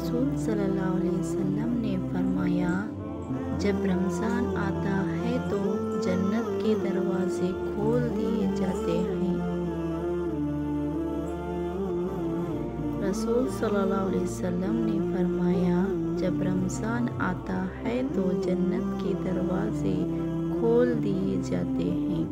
रसूल सल्लल्लाहु अलैहि वसल्लम ने फरमाया, जब रमज़ान आता है तो जन्नत के दरवाज़े खोल दिए जाते हैं। रसूल सल्लल्लाहु अलैहि वसल्लम ने फरमाया, जब रमज़ान आता है तो जन्नत के दरवाज़े खोल दिए जाते हैं।